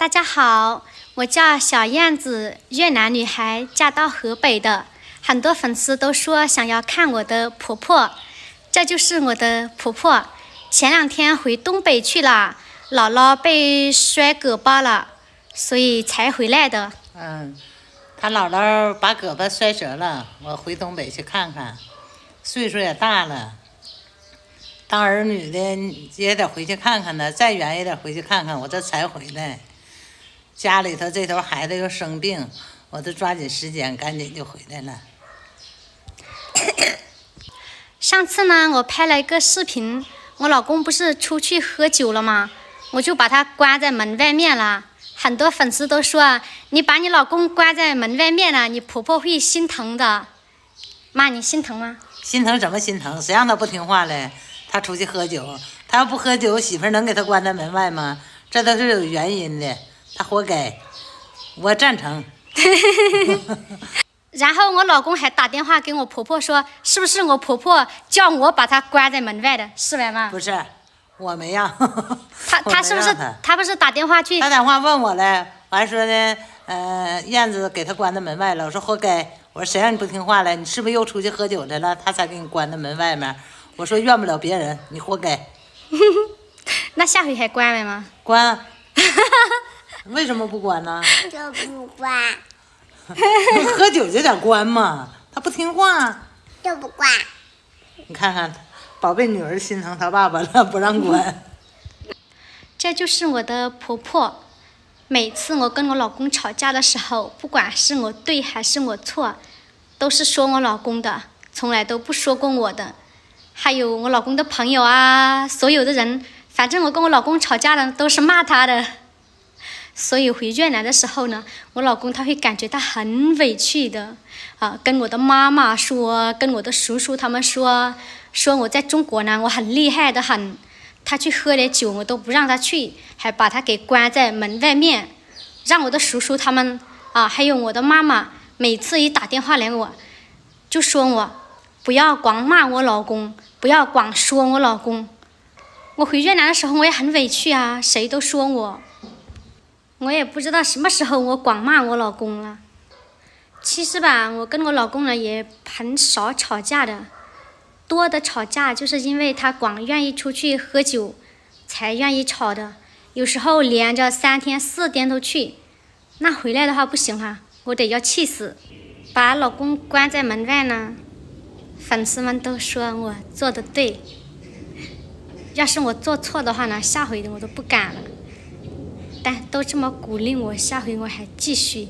大家好，我叫小燕子，越南女孩，嫁到河北的。很多粉丝都说想要看我的婆婆，这就是我的婆婆。前两天回东北去了，姥姥被摔胳膊了，所以才回来的。嗯，他姥姥把胳膊摔折了，我回东北去看看。岁数也大了，当儿女的也得回去看看呢，再远也得回去看看。我这才回来。家里头这头孩子又生病，我就抓紧时间，赶紧就回来了。上次呢，我拍了一个视频，我老公不是出去喝酒了吗？我就把他关在门外面了。很多粉丝都说，你把你老公关在门外面了，你婆婆会心疼的。妈，你心疼吗？心疼怎么心疼？谁让他不听话嘞？他出去喝酒，他要不喝酒，媳妇能给他关在门外吗？这都是有原因的。他活该，我赞成。然后我老公还打电话给我婆婆说：“是不是我婆婆叫我把他关在门外的？是呗妈？”不是，我没让。他他是不是他不是打电话去？他打电话问我了，完说呢，呃，燕子给他关在门外了。我说活该。我说谁让你不听话了？你是不是又出去喝酒去了？他才给你关在门外面。我说怨不了别人，你活该。那下回还关没吗？关。为什么不关呢？就不关。喝酒就得关嘛，他不听话。就不关。你看看，宝贝女儿心疼她爸爸了，不让关。这就是我的婆婆。每次我跟我老公吵架的时候，不管是我对还是我错，都是说我老公的，从来都不说过我的。还有我老公的朋友啊，所有的人，反正我跟我老公吵架了，都是骂他的。所以回越南的时候呢，我老公他会感觉到很委屈的，啊，跟我的妈妈说，跟我的叔叔他们说，说我在中国呢，我很厉害的很，他去喝点酒我都不让他去，还把他给关在门外面，让我的叔叔他们啊，还有我的妈妈，每次一打电话来我，就说我不要光骂我老公，不要光说我老公，我回越南的时候我也很委屈啊，谁都说我。我也不知道什么时候我光骂我老公了。其实吧，我跟我老公呢也很少吵架的，多的吵架就是因为他光愿意出去喝酒，才愿意吵的。有时候连着三天四天都去，那回来的话不行哈，我得要气死。把老公关在门外呢，粉丝们都说我做的对。要是我做错的话呢，下回我都不敢了。但都这么鼓励我，下回我还继续。